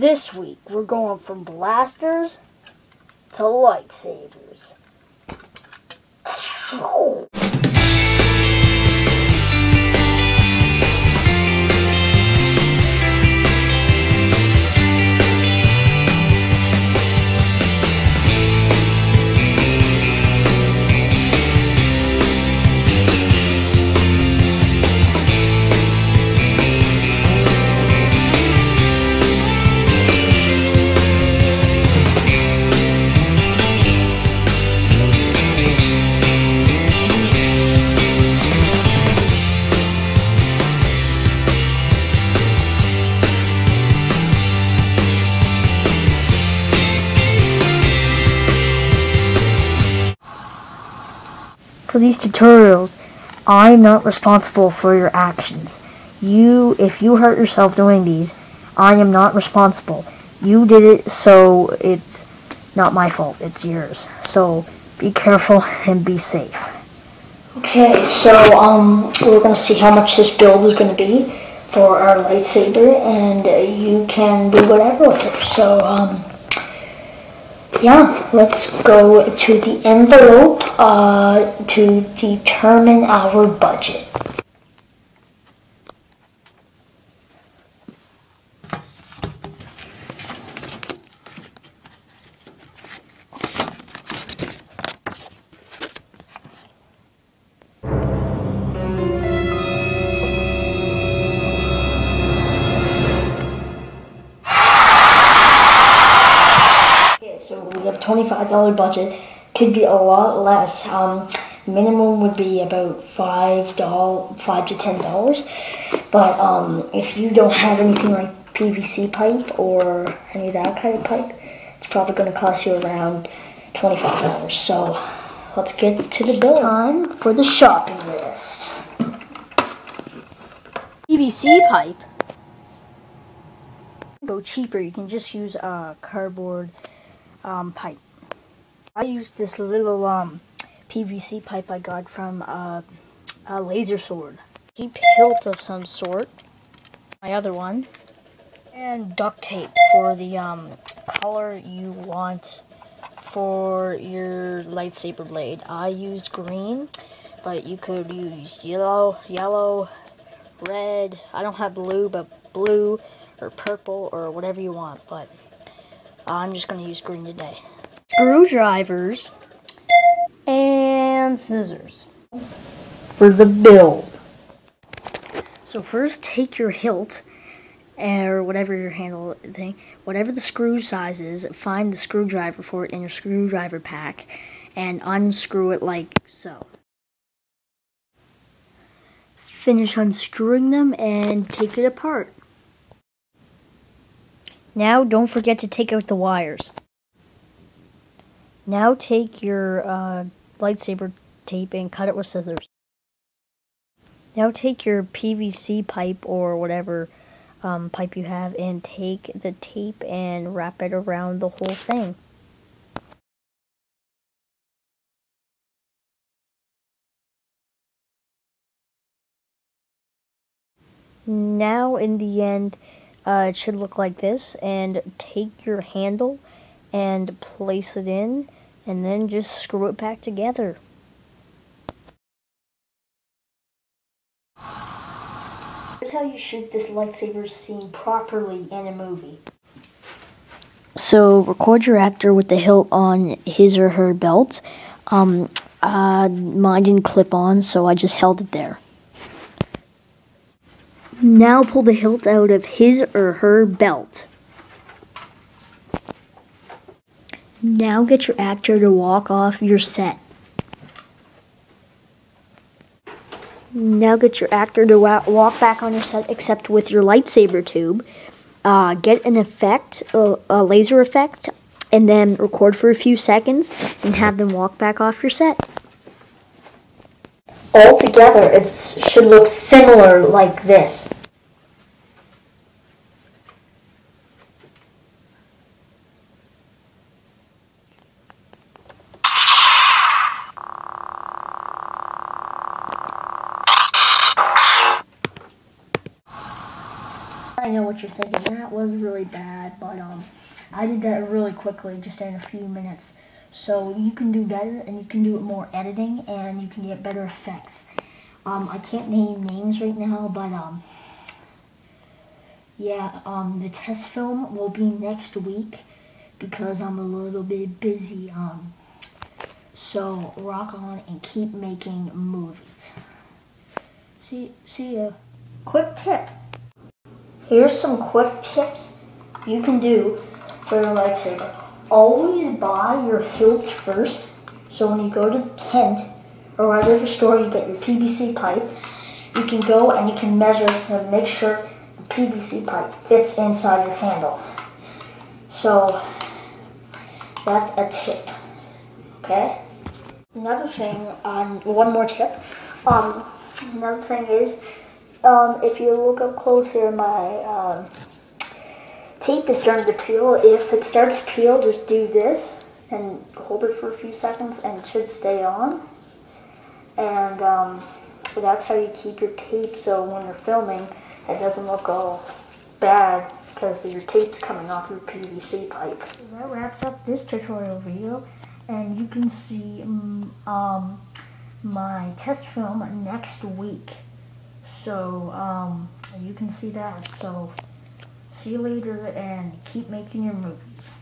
This week, we're going from blasters to lightsabers. For these tutorials, I'm not responsible for your actions. You, if you hurt yourself doing these, I am not responsible. You did it, so it's not my fault, it's yours. So be careful and be safe. Okay, so um, we're gonna see how much this build is gonna be for our lightsaber, and you can do whatever with it. So um, yeah, let's go to the envelope uh, to determine our budget. $25 budget could be a lot less. Um, minimum would be about five doll five to ten dollars. But um, if you don't have anything like PVC pipe or any of that kind of pipe, it's probably going to cost you around twenty five dollars. So let's get to the bill. Time for the shopping list. PVC pipe. Go cheaper. You can just use a cardboard um, pipe. I used this little um, PVC pipe I got from uh, a laser sword. Cheap hilt of some sort. My other one. And duct tape for the um, color you want for your lightsaber blade. I used green, but you could use yellow, yellow, red. I don't have blue, but blue or purple or whatever you want, but I'm just going to use green today. Screwdrivers and scissors for the build. So first take your hilt or whatever your handle thing, whatever the screw size is, find the screwdriver for it in your screwdriver pack and unscrew it like so. Finish unscrewing them and take it apart. Now don't forget to take out the wires. Now take your uh, lightsaber tape and cut it with scissors. Now take your PVC pipe or whatever um, pipe you have and take the tape and wrap it around the whole thing. Now in the end, uh, it should look like this and take your handle and place it in and then just screw it back together. Here's how you shoot this lightsaber scene properly in a movie. So record your actor with the hilt on his or her belt. Um, uh, mine didn't clip on, so I just held it there. Now pull the hilt out of his or her belt. Now get your actor to walk off your set. Now get your actor to wa walk back on your set except with your lightsaber tube. Uh, get an effect, a laser effect, and then record for a few seconds and have them walk back off your set. All together, it should look similar like this. Know what you're thinking. That was really bad, but um, I did that really quickly, just in a few minutes. So you can do better, and you can do it more editing, and you can get better effects. Um, I can't name names right now, but um, yeah, um, the test film will be next week because I'm a little bit busy. Um, so rock on and keep making movies. See, see ya. Quick tip. Here's some quick tips you can do for your lightsaber. Always buy your hilts first. So when you go to the tent or whatever store you get your PVC pipe, you can go and you can measure and make sure the PVC pipe fits inside your handle. So that's a tip. Okay? Another thing, um, one more tip. Um, another thing is, um, if you look up close here, my um, tape is starting to peel. If it starts to peel, just do this and hold it for a few seconds and it should stay on. And um, that's how you keep your tape so when you're filming, it doesn't look all bad because your tape's coming off your PVC pipe. That wraps up this tutorial video and you can see mm, um, my test film next week. So um, you can see that. So see you later and keep making your movies.